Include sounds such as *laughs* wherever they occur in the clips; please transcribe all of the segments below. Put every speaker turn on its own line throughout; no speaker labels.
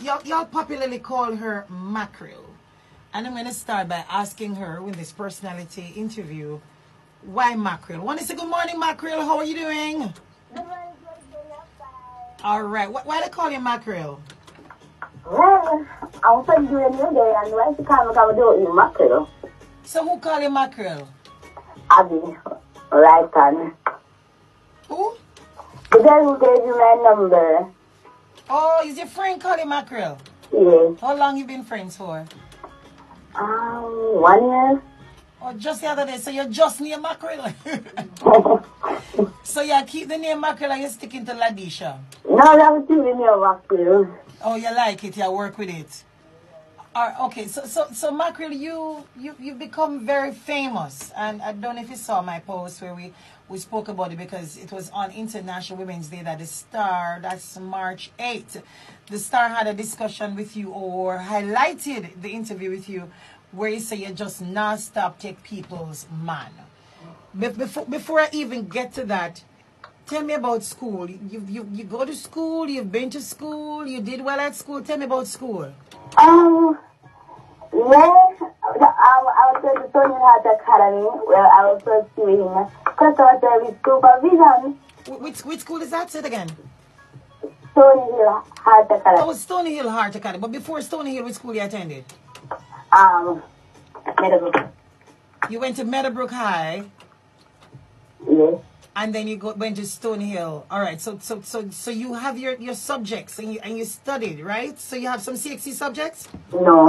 y'all, y'all popularly call her Mackerel. And I'm going to start by asking her in this personality interview, why Mackerel? Want to say good morning, Mackerel. How are you doing? Good morning, All right. Why, why they call you Mackerel?
Well, I was just doing your day and when she came, I do it in mackerel.
So who call you Mackerel?
Abby, right on.
Who?
The girl who gave you my number.
Oh, is your friend call you Mackerel?
Yes.
How long you been friends for?
Um, one year.
Oh, just the other day. So you're just near Mackerel. *laughs* so you keep the name Mackerel and you're sticking to Ladisha.
no, that was doing your mackerel.
Oh, you like it? You work with it. Right, okay, so so so Mackerel, you you you become very famous, and I don't know if you saw my post where we we spoke about it because it was on International Women's Day that the Star that's March 8th. The Star had a discussion with you or highlighted the interview with you where you say you just not stop take people's man. Be- before before I even get to that, Tell me about school. You, you you go to school. You've been to school. You did well at school. Tell me about school.
Um, the, um, I was at the Tony HEART Academy where I was pursuing customer service supervision.
Wh- Which which school is that? Say it again.
Tony Hill HEART
Oh, Stony Hill HEART Academy. But before Stony Hill, which school you attended?
Um, medical.
You went to Meadowbrook High,
Yes.
And then you go, went to Stony Hill. All right. So so so so you have your your subjects, and you and you studied, right? So you have some CXC subjects.
No.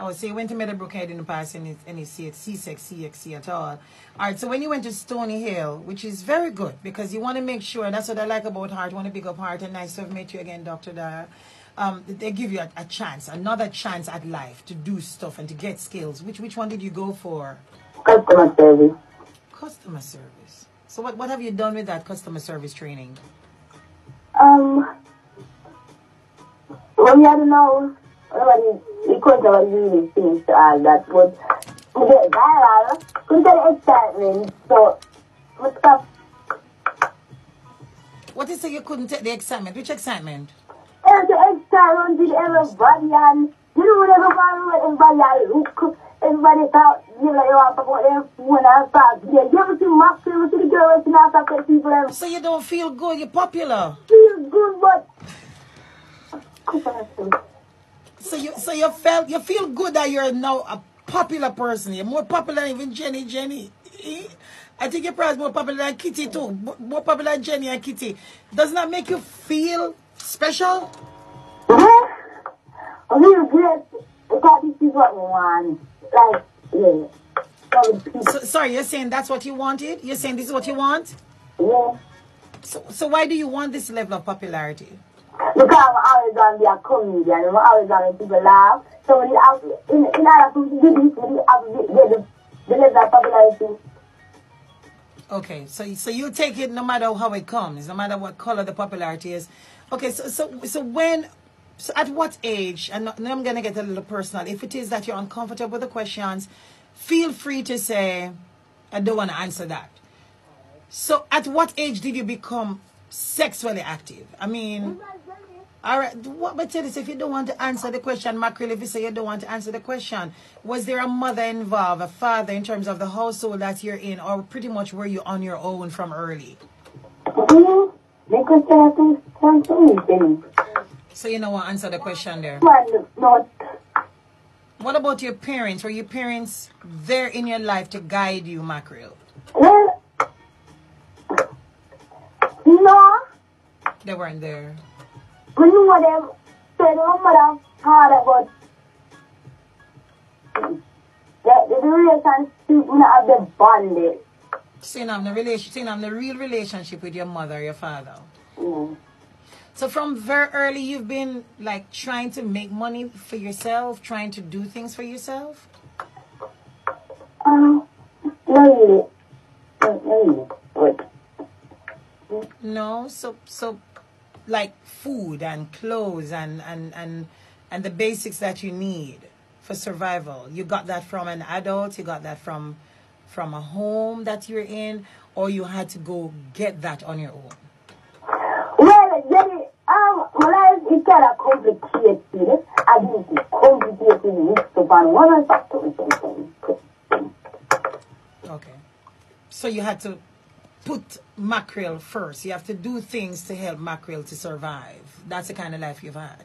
Oh, so you went to Meadowbrook High, didn't pass any any CXC, CXC at all. All right, so when you went to Stony Hill, which is very good because you want to make sure, that's what I like about HEART, want to pick up HEART, and nice to have met you again, Dr. Dara. Um, they give you a, a chance, another chance at life to do stuff and to get skills. Which which one did you go for?
Customer service.
Customer service. So what, what have you done with that customer service training?
Um, well, you don't know, nobody, because nobody really finished all that, but we get viral, we get excitement, so, what's up?
What is it you couldn't take the excitement? Which excitement?
There's the excitement with everybody, and you know, when everybody, everybody, I look, everybody thought, you know, you want to go there when I start, yeah, you ever see my see the girl, and I start to people, and
So you don't feel good, you're popular.
feel good, but,
So you so you felt you feel good that you're now a popular person. You're more popular than even Jenny Jenny. Eh? I think you're probably more popular than Kitty too. More popular than Jenny and Kitty. Doesn't that make you feel special?
I feel good because this is what we want. Like, yeah. So the people,
So, sorry, you're saying that's what you wanted? You're saying this is what you want?
yeah.
So, so why do you want this level of popularity?
Because I'm always going to be a comedian. I'm always going to people laugh. So when you have, in, in order to do this, you have to get the, the level of popularity.
Okay, so so you take it no matter how it comes, no matter what color the popularity is. Okay, so so so when so at what age? And I'm gonna get a little personal. If it is that you're uncomfortable with the questions, feel free to say, I don't want to answer that. So at what age did you become sexually active? I mean, all right. What but tell us if you don't want to answer the question, Mackerel, if you say you don't want to answer the question, was there a mother involved, a father in terms of the household that you're in, or pretty much were you on your own from early?
Yeah. They could say that to turn to me, then.
So you know what answer the question there.
Not,
What about your parents? Were your parents there in your life to guide you, Mackerel?
well, no.
They weren't there.
We knew what them oh, mother, hard about the, relationship, not have the bonding.
So I'm the relation, you know, the real relationship with your mother, your father.
Mm.
So from very early, you've been like trying to make money for yourself, trying to do things for yourself.
Um, no. No, no,
No, so so like food and clothes and and and and the basics that you need for survival. You got that from an adult. You got that from from a home that you're in, or you had to go get that on your own.
well, Jenny, um, my life is kind of complicated. I didn't complicated mixed up on one and factor.
Okay. So you had to put mackerel first. You have to do things to help mackerel to survive. That's the kind of life you've had.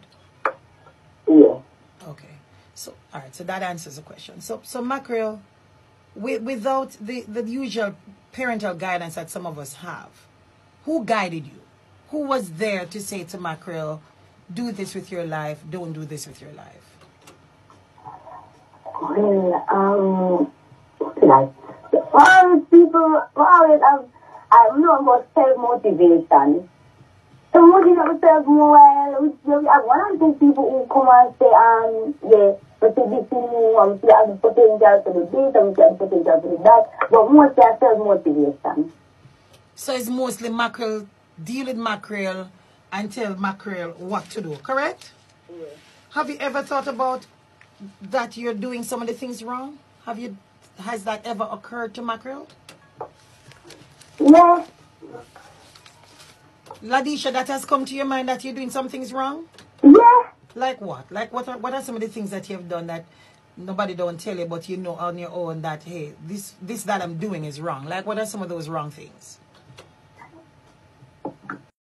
Yeah.
Okay. So all right. So that answers the question. So so mackerel, wi- without the the usual parental guidance that some of us have, who guided you? Who was there to say to mackerel, do this with your life, don't do this with your life?
Well, um, like, all people, always have, I know about self-motivation. To motivate myself more, well, which have one of these people who come and say, um, yeah, but see this me, um, see, I have the potential to do this, um, see, I have the potential to do that, but mostly I self-motivation.
So it's mostly mackerel, deal with mackerel and tell mackerel what to do, correct? Yeah. Have you ever thought about that you're doing some of the things wrong? Have you, has that ever occurred to mackerel?
Yeah,
Ladisha, that has come to your mind that you're doing some things wrong?
yeah.
Like what? Like what are, what are some of the things that you have done that nobody don't tell you, but you know on your own that, hey, this, this that I'm doing is wrong? Like what are some of those wrong things?